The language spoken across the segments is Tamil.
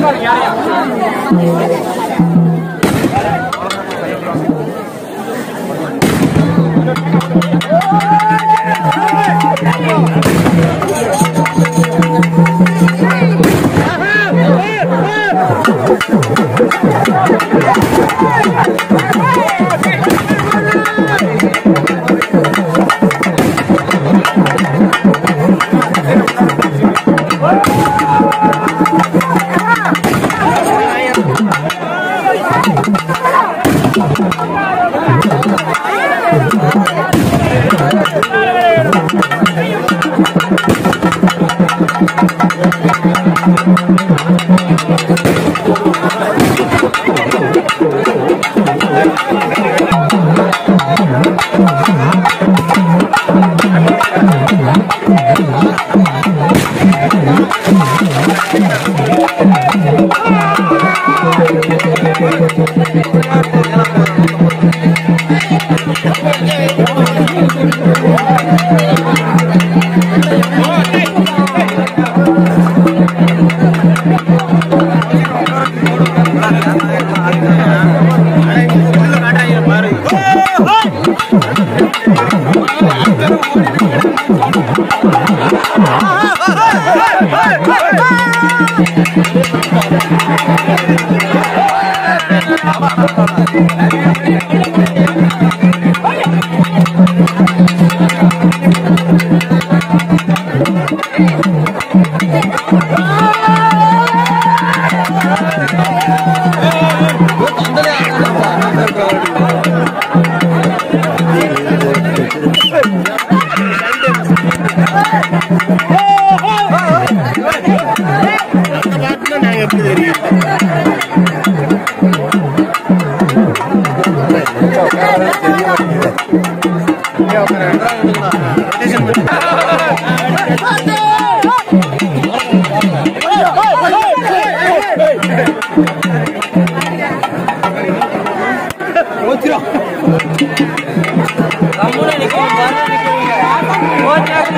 哪里呀 Thank you. வச்சிரும் போச்சுக்கலாம்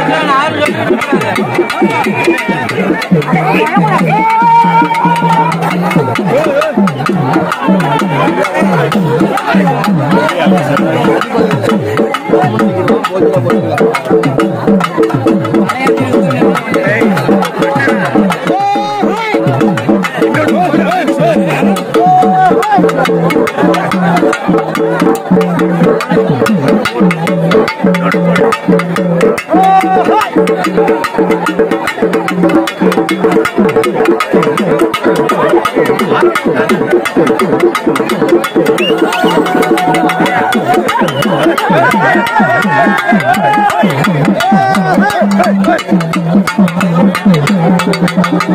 போச்சுக்கலாம்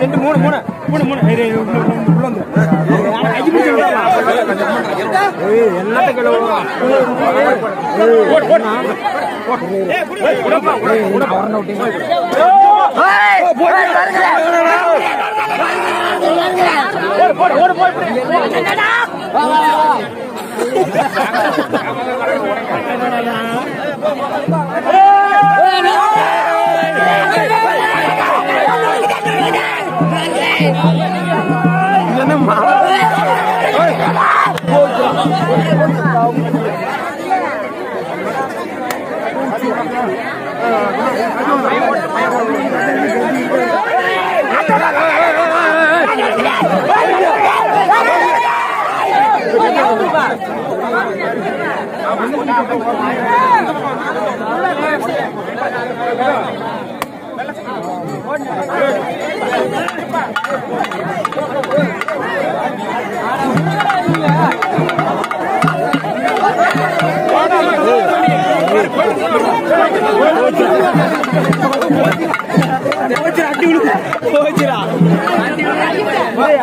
ரெண்டு மூணு மூணு மூணு மூணு இரு, உள்ள வந்து. விடு. ஏய், எல்லாத்தையும் கீழே விடுறோம். ஏய்,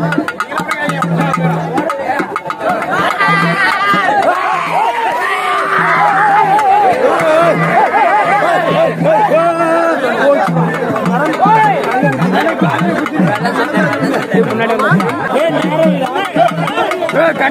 Yeah.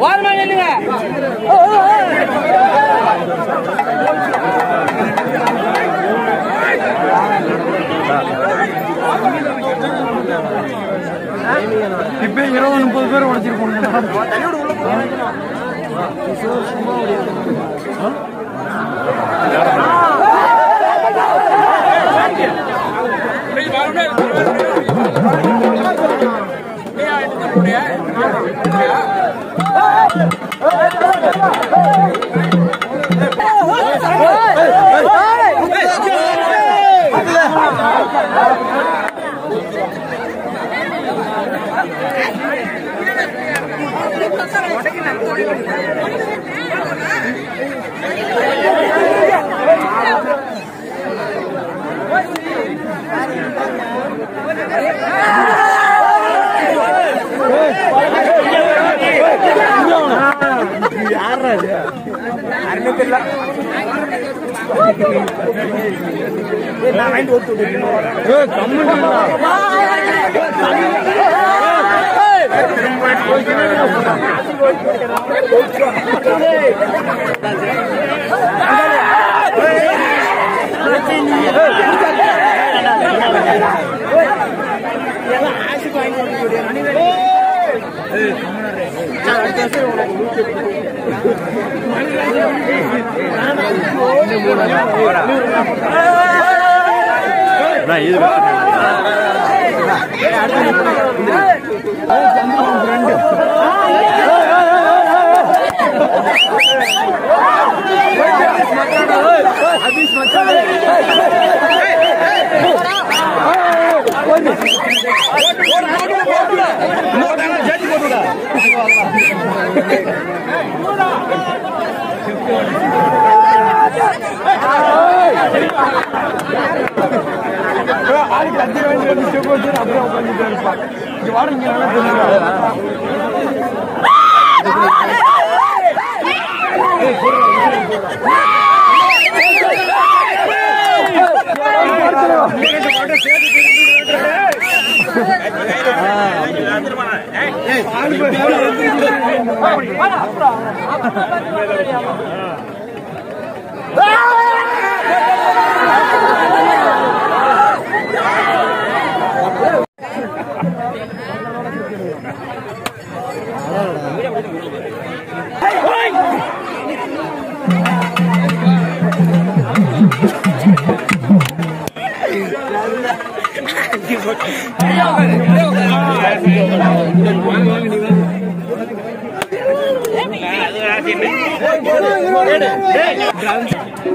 ஓரமா நில்லுங்க. இப்ப இருபது முப்பது பேர் உடைச்சிருக்கோம் ಅರ್ಮಿತಿಲ್ಲ ನಾನು ಓದ್ತೀನಿ ಕಮ್ಮಿ அஞ்சு வாங்கி வந்து செப்பு வச்சு அப்படியே இருப்பான் இங்க Ei, ei.